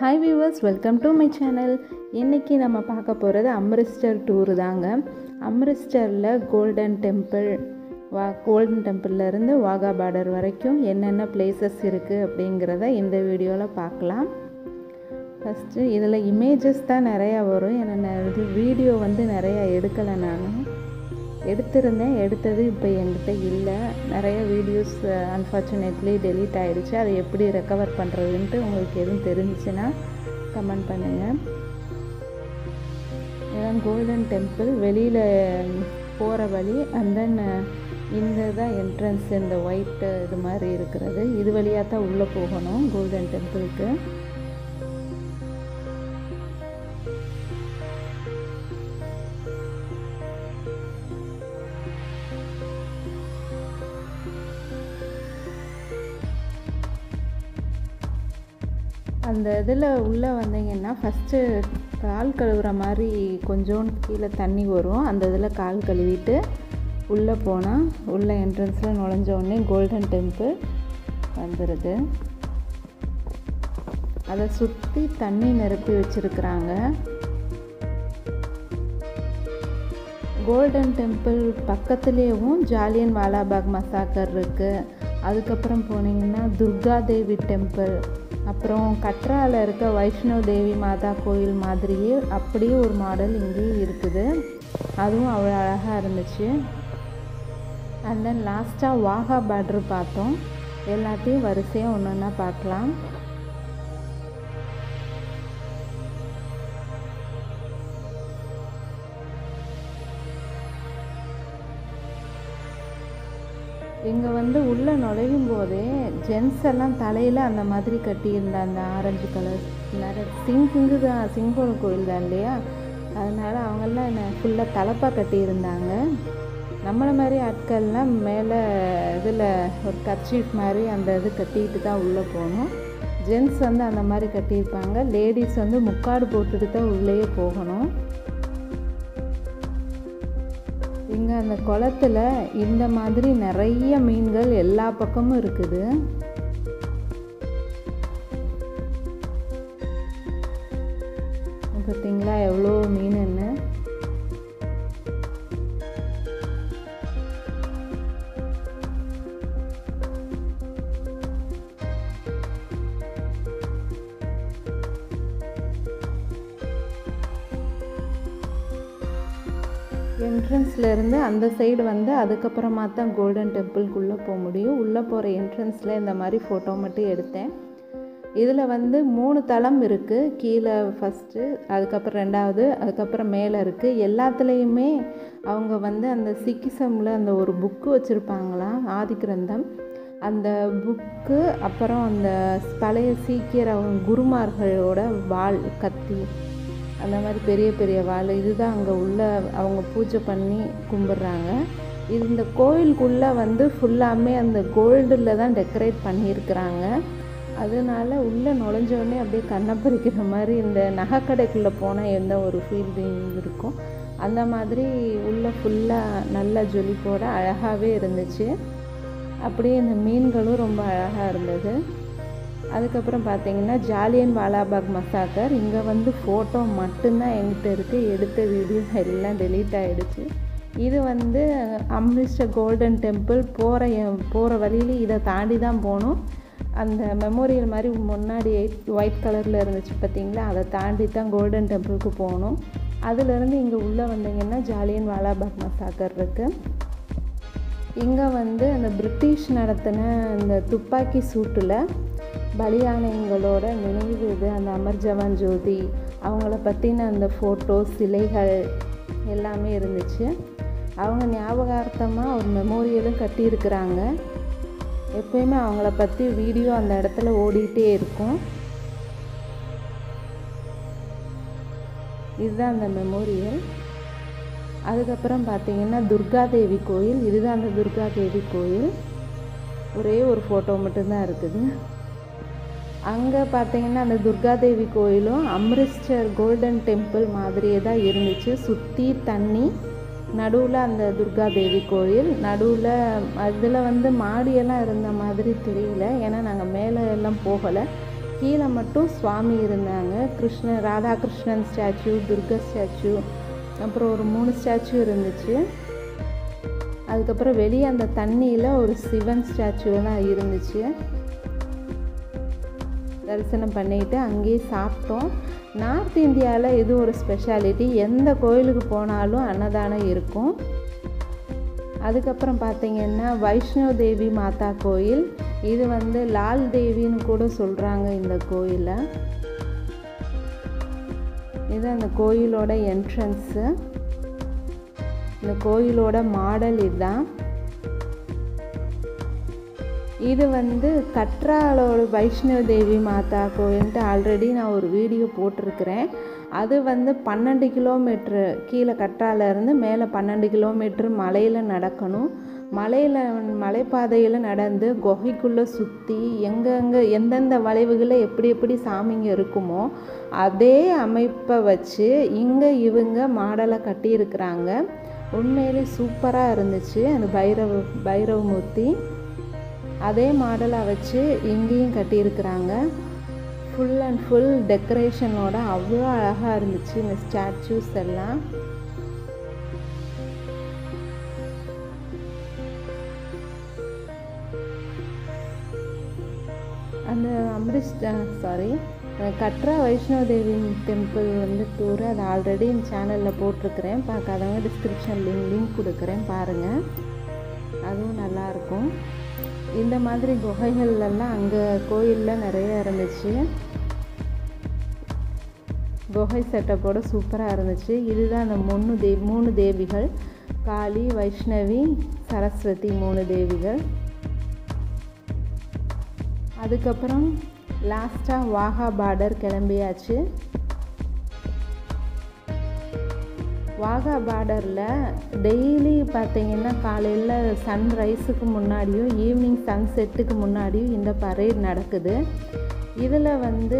Hi viewers welcome to my channel இன்றைக்கி நம்ம பார்க்க போகிறது அம்ரிஸ்டர் டூர் தாங்க. அம்ரிஸ்டரில் கோல்டன் டெம்பிள் வா கோல்டன் டெம்பிள்லேருந்து வாகா பார்டர் வரைக்கும் என்னென்ன பிளேசஸ் இருக்குது அப்படிங்கிறத இந்த வீடியோவில் பார்க்கலாம். ஃபஸ்ட்டு இதில் இமேஜஸ் தான் நிறையா வரும். ஏன்னா இது வீடியோ வந்து நிறையா எடுக்கலை நான். எடுத்திருந்தேன் எடுத்தது இப்போ என்கிட்ட இல்லை. நிறைய வீடியோஸ் அன்ஃபார்ச்சுனேட்லி டெலீட் ஆகிடுச்சு அதை எப்படி ரெக்கவர் பண்ணுறதுன்ட்டு உங்களுக்கு எதுவும் தெரிஞ்சுச்சுன்னா கமெண்ட் பண்ணுங்கள் இதான் கோல்டன் டெம்பிள் வெளியில் போகிற வழி அண்ட் தென் இந்த தான் என்ட்ரன்ஸ் இந்த ஒயிட் இது மாதிரி இருக்கிறது. இது வழியாக தான் உள்ளே போகணும் கோல்டன் டெம்பிளுக்கு அந்த இதில் உள்ளே வந்தீங்கன்னா ஃபஸ்ட்டு கால் கழுவுற மாதிரி கொஞ்சோண்டு கீழே தண்ணி வரும். அந்த இதில் கால் கழுவிட்டு உள்ளே போனால் உள்ள என்ட்ரன்ஸில் நுழைஞ்ச உடனே கோல்டன் டெம்பிள் வந்துடுது அதை சுற்றி தண்ணி நிரப்பி வச்சுருக்குறாங்க. கோல்டன் டெம்பிள் பக்கத்துலேயும் ஜாலியன் வாலாபாக் மசாக்கர் இருக்குது அதுக்கப்புறம் போனீங்கன்னா துர்கா தேவி டெம்பிள் அப்புறம் கட்ராவில் இருக்க வைஷ்ணவ தேவி மாதா கோயில் மாதிரியே அப்படியே ஒரு மாடல் இங்கேயும் இருக்குது. அதுவும் அவ்வளோ அழகாக இருந்துச்சு. அண்ட் தென் லாஸ்ட்டாக வாகா பார்ட்ரு பார்த்தோம். எல்லாத்தையும் வரிசையாக ஒன்று ஒன்றா பார்க்கலாம். இங்கே வந்து உள்ளே நுழையும் போதே ஜென்ஸ் எல்லாம் தலையில் அந்த மாதிரி கட்டியிருந்த அந்த ஆரஞ்சு கலர் நிறைய சிங்கிங்கு தான் சிங்கோல் கோயில் தான் இல்லையா? அதனால் அவங்கெல்லாம் என்ன ஃபுல்லாக தலைப்பாக கட்டியிருந்தாங்க. நம்மளை மாதிரி ஆட்கள்லாம் மேலே இதில் ஒரு கர்ச்சீஃப் மாதிரி அந்த இது கட்டிக்கிட்டு தான் உள்ளே போகணும். ஜென்ஸ் வந்து அந்த மாதிரி கட்டியிருப்பாங்க. லேடிஸ் வந்து முக்காடு போட்டுட்டு தான் உள்ளேயே போகணும். இங்கே அந்த குளத்துல இந்த மாதிரி நிறைய மீன்கள் எல்லா பக்கமும் இருக்குது. பார்த்தீங்களா எவ்வளோ மீன் என்ட்ரன்ஸ்லேருந்து அந்த சைடு வந்து அதுக்கப்புறமா தான் கோல்டன் டெம்பிள்குள்ளே போக முடியும். உள்ளே போகிற என்ட்ரன்ஸில் இந்த மாதிரி ஃபோட்டோ மட்டும் எடுத்தேன். இதில் வந்து மூணு தளம் இருக்குது கீழே ஃபஸ்ட்டு அதுக்கப்புறம் ரெண்டாவது அதுக்கப்புறம் மேலே இருக்குது எல்லாத்துலேயுமே அவங்க வந்து அந்த சிக்கிசமில் அந்த ஒரு புக்கு வச்சுருப்பாங்களாம் ஆதிக்கிரந்தம் அந்த புக்கு அப்புறம் அந்த பழைய சீக்கியர் அவங்க குருமார்களோட வாள் கத்தி. அந்த மாதிரி பெரிய பெரிய வாழை இதுதான் அங்கே உள்ள அவங்க பூஜை பண்ணி கும்பிட்றாங்க. இது இந்த கோயிலுக்குள்ளே வந்து ஃபுல்லாமே அந்த கோல்டில் தான் டெக்கரேட் பண்ணியிருக்கிறாங்க. அதனால உள்ளே நுழைஞ்சோடனே அப்படியே கண்ணை பறிக்கிற மாதிரி இந்த நகைக்கடைக்குள்ளே போனால் எந்த ஒரு ஃபீல்டிங் இருக்கும். அந்த மாதிரி உள்ளே ஃபுல்லாக நல்ல ஜொலிப்போட அழகாகவே இருந்துச்சு. அப்படியே இந்த மீன்களும் ரொம்ப அழகாக இருந்தது. அதுக்கப்புறம் பார்த்தீங்கன்னா ஜாலியன் வாலாபாக் மசாக்கர் இங்கே வந்து ஃபோட்டோ மட்டும்தான் என்கிட்ட இருக்குது எடுத்த வீடியோ எல்லாம் டெலீட் ஆகிடுச்சு இது வந்து அம்ரிஸ்டர் கோல்டன் டெம்பிள் போகிற போகிற வழியில் இதை தாண்டி தான் போகணும். அந்த மெமோரியல் மாதிரி முன்னாடி ஒயிட் கலரில் இருந்துச்சு பார்த்தீங்களா? அதை தாண்டி தான் கோல்டன் டெம்பிளுக்கு போகணும். அதுலேருந்து இங்கே உள்ளே வந்தீங்கன்னா ஜாலியன் வாலாபாக் மசாக்கர் இருக்குது இங்கே வந்து அந்த பிரிட்டிஷ் நடத்தின அந்த துப்பாக்கி சூட்டில் பலியானங்களோட நினைவு இது. அந்த அமர் ஜவான் ஜோதி அவங்கள பற்றின அந்த ஃபோட்டோ சிலைகள் எல்லாமே இருந்துச்சு. அவங்க ஞாபகார்த்தமாக ஒரு மெமோரியலும் கட்டியிருக்கிறாங்க. எப்பயுமே அவங்கள பற்றி வீடியோ அந்த இடத்துல ஓடிக்கிட்டே இருக்கும். இதுதான் அந்த மெமோரியல் அதுக்கப்புறம் பார்த்தீங்கன்னா துர்காதேவி கோயில். இதுதான் அந்த துர்காதேவி கோயில். ஒரே ஒரு ஃபோட்டோ மட்டும்தான் இருக்குது. அங்கே பார்த்தீங்கன்னா அந்த துர்காதேவி கோயிலும் அம்ரிஸ்டர் கோல்டன் டெம்பிள் மாதிரியே தான் இருந்துச்சு. சுற்றி தண்ணி நடுவில் அந்த துர்காதேவி கோயில் நடுவில் அதில் வந்து மாடியெல்லாம் இருந்த மாதிரி தெரியல. ஏன்னா நாங்கள் மேலே எல்லாம் போகலை. கீழே மட்டும் சுவாமி இருந்தாங்க. கிருஷ்ண ராதாகிருஷ்ணன் ஸ்டாச்சு துர்கா ஸ்டாச்சு அப்புறம் ஒரு மூணு ஸ்டாச்சு இருந்துச்சு. அதுக்கப்புறம் வெளியே அந்த தண்ணியில் ஒரு சிவன் ஸ்டாச்சுலாம் இருந்துச்சு. தரிசனம் பண்ணிட்டு அங்கேயே சாப்பிட்டோம். நார்த் இந்தியாவில் இது ஒரு ஸ்பெஷாலிட்டி எந்த கோயிலுக்கு போனாலும் அன்னதானம் இருக்கும். அதுக்கப்புறம் பார்த்தீங்கன்னா வைஷ்ணவ தேவி மாதா கோயில். இது வந்து லால் தேவின்னு கூட சொல்கிறாங்க இந்த கோயிலை. இது அந்த கோயிலோட என்ட்ரன்ஸு இந்த கோயிலோட மாடல் இதுதான். இது வந்து கற்றாலோட வைஷ்ணவ தேவி மாதா கோயில்ன்ட்டு ஆல்ரெடி நான் ஒரு வீடியோ போட்டிருக்கிறேன். அது வந்து பன்னெண்டு கிலோமீட்ரு கீழே கற்றாலேருந்து மேலே பன்னெண்டு கிலோமீட்ரு மலையில் நடக்கணும். மலையில் மலைப்பாதையில் நடந்து குகைக்குள்ளே சுற்றி எங்கெங்கே எந்தெந்த வளைவுகளில் எப்படி எப்படி சாமிங்க இருக்குமோ அதே அமைப்பை வச்சு இங்கே இவங்க மாடலை கட்டியிருக்கிறாங்க. உண்மையிலே சூப்பராக இருந்துச்சு. அந்த பைரவ பைரவமூர்த்தி. அதே மாடலாக வச்சு இங்கேயும் கட்டியிருக்கிறாங்க. ஃபுல் அண்ட் ஃபுல் டெக்கரேஷனோட அவ்வளோ அழகாக இருந்துச்சு இந்த ஸ்டாச்சூஸ் எல்லாம். அந்த அம்ரிஷ் சாரி கட்ரா வைஷ்ணோதேவி டெம்பிள் வந்து டூர் அது ஆல்ரெடி என் சேனலில் போட்டிருக்கிறேன். பார்க்காதவங்க டிஸ்கிரிப்ஷன் லிங்க் லிங்க் கொடுக்குறேன் பாருங்கள் அதுவும் நல்லாயிருக்கும் இந்த மாதிரி குகைகள்லாம் அங்கே கோயிலில் நிறைய இருந்துச்சு. குகை செட்டப்போட சூப்பராக இருந்துச்சு. இதுதான் அந்த மூணு தே மூணு தேவிகள். காளி வைஷ்ணவி சரஸ்வதி மூணு தேவிகள். அதுக்கப்புறம் லாஸ்ட்டாக வாகா பார்டர் கிளம்பியாச்சு. வாகா பார்டரில் டெய்லி பார்த்தீங்கன்னா காலையில் சன்ரைஸுக்கு முன்னாடியும் ஈவினிங் சன் செட்டுக்கு முன்னாடியும் இந்த பரேட் நடக்குது. இதில் வந்து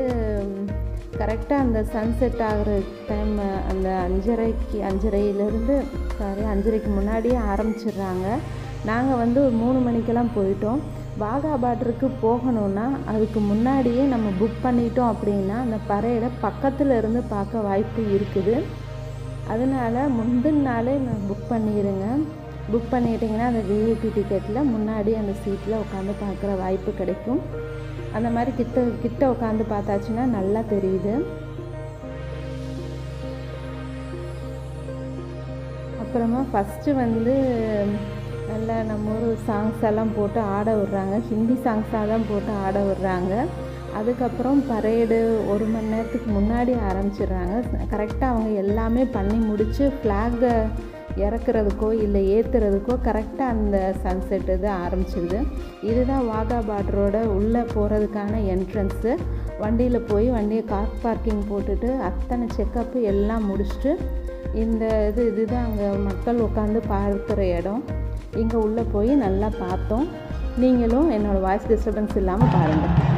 கரெக்டாக அந்த சன்செட் ஆகிற டைம் அந்த அஞ்சரைக்கு அஞ்சரையிலேருந்து சாரி அஞ்சரைக்கு முன்னாடியே ஆரம்பிச்சிடுறாங்க. நாங்கள் வந்து ஒரு மூணு மணிக்கெல்லாம் போயிட்டோம். வாகா பார்டருக்கு போகணுன்னா அதுக்கு முன்னாடியே நம்ம புக் பண்ணிட்டோம் அப்படின்னா அந்த பறையில் பக்கத்தில் இருந்து பார்க்க வாய்ப்பு இருக்குது. அதனால் முந்தின நாளே நான் புக் பண்ணிடுங்க புக் பண்ணிட்டீங்கன்னா அந்த விஐபி டிக்கெட்டில் முன்னாடி அந்த சீட்டில் உட்காந்து பார்க்குற வாய்ப்பு கிடைக்கும். அந்த மாதிரி கிட்ட கிட்ட உட்காந்து பார்த்தாச்சுன்னா நல்லா தெரியுது. அப்புறமா ஃபஸ்ட்டு வந்து நல்லா நம்ம ஊர் சாங்ஸ் எல்லாம் போட்டு ஆட விடுறாங்க. ஹிந்தி சாங்ஸாக தான் போட்டு ஆட விடுறாங்க. அதுக்கப்புறம் பரேடு ஒரு மணி நேரத்துக்கு முன்னாடி ஆரம்பிச்சிடுறாங்க. கரெக்டாக அவங்க எல்லாமே பண்ணி முடித்து ஃப்ளாகை இறக்குறதுக்கோ இல்லை ஏற்றுறதுக்கோ கரெக்டாக அந்த சன்செட் இது ஆரம்பிச்சிடுது இதுதான் வாகா பார்டரோட உள்ளே போகிறதுக்கான என்ட்ரன்ஸு வண்டியில் போய் வண்டியை கார் பார்க்கிங் போட்டுட்டு அத்தனை செக்கப்பு எல்லாம் முடிச்சுட்டு இந்த இது இதுதான் அங்கே மக்கள் உட்காந்து பார்க்குற இடம். இங்கே உள்ளே போய் நல்லா பார்த்தோம். நீங்களும் என்னோடய வாய்ஸ் டிஸ்டர்பன்ஸ் இல்லாமல் பாருங்கள்